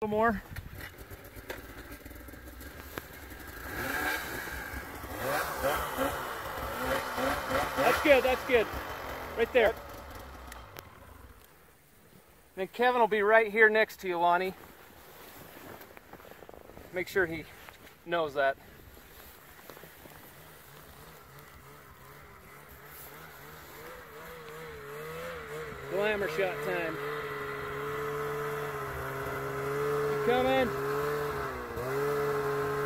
little more. That's good, that's good. Right there. Then Kevin will be right here next to you, Lonnie. Make sure he knows that. Glamour shot time. You coming?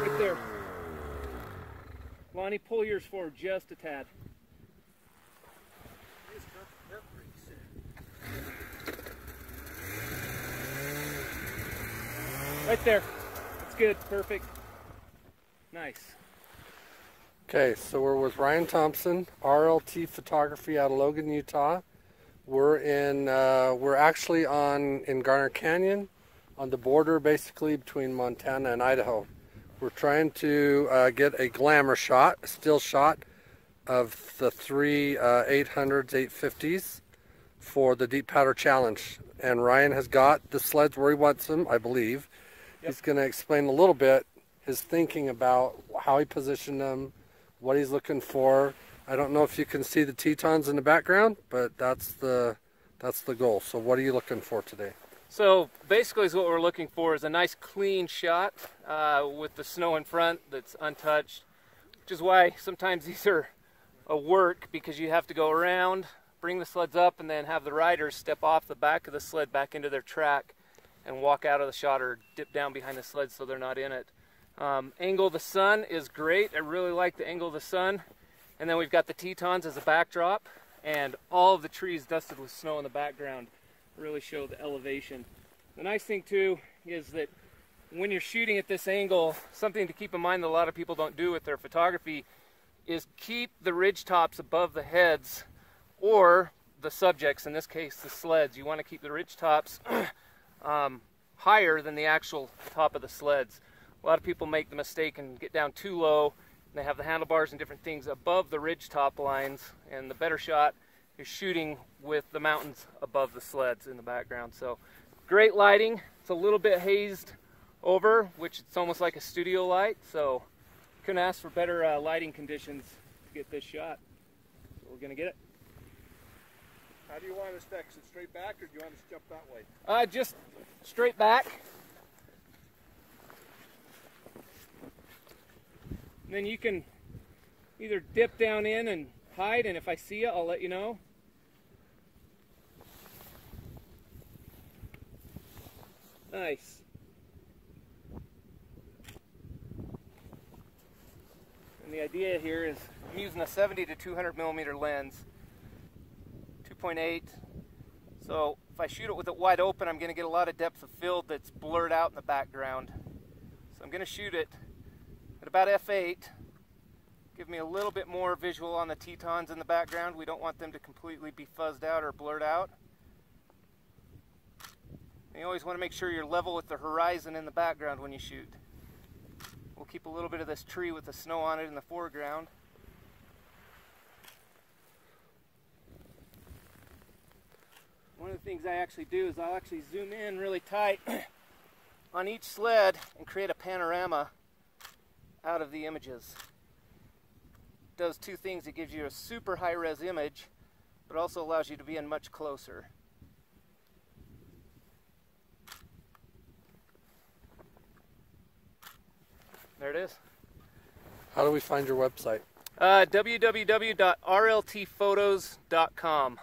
Right there. Lonnie, pull yours forward just a tad. Right there. That's good. Perfect. Nice. Okay, so we're with Ryan Thompson, RLT Photography out of Logan, Utah. We're in, uh, we're actually on in Garner Canyon, on the border basically between Montana and Idaho. We're trying to uh, get a glamour shot, a still shot of the three uh, 800s, 850s for the Deep Powder Challenge. And Ryan has got the sleds where he wants them, I believe. Yep. He's going to explain a little bit his thinking about how he positioned them, what he's looking for. I don't know if you can see the Tetons in the background, but that's the that's the goal. So what are you looking for today? So basically what we're looking for is a nice clean shot uh, with the snow in front that's untouched, which is why sometimes these are a work because you have to go around, bring the sleds up, and then have the riders step off the back of the sled back into their track and walk out of the shot or dip down behind the sled so they're not in it. Um, angle of the sun is great. I really like the angle of the sun. And then we've got the Tetons as a backdrop and all of the trees dusted with snow in the background really show the elevation. The nice thing too is that when you're shooting at this angle, something to keep in mind that a lot of people don't do with their photography is keep the ridge tops above the heads or the subjects, in this case the sleds. You want to keep the ridge tops um, higher than the actual top of the sleds. A lot of people make the mistake and get down too low. And they have the handlebars and different things above the ridge top lines. And the better shot is shooting with the mountains above the sleds in the background. So great lighting. It's a little bit hazed over, which it's almost like a studio light. So couldn't ask for better uh, lighting conditions to get this shot. So we're gonna get it. How do you want us to exit? Straight back or do you want us to jump that way? Uh, just straight back. And then you can either dip down in and hide, and if I see you, I'll let you know. Nice. And the idea here is I'm using a 70 to 200 millimeter lens, 2.8. So if I shoot it with it wide open, I'm going to get a lot of depth of field that's blurred out in the background. So I'm going to shoot it at about f8, give me a little bit more visual on the Tetons in the background. We don't want them to completely be fuzzed out or blurred out. And you always want to make sure you're level with the horizon in the background when you shoot. We'll keep a little bit of this tree with the snow on it in the foreground. One of the things I actually do is I'll actually zoom in really tight on each sled and create a panorama out of the images. Does two things. It gives you a super high res image, but also allows you to be in much closer. There it is. How do we find your website? Uh, www.rltphotos.com.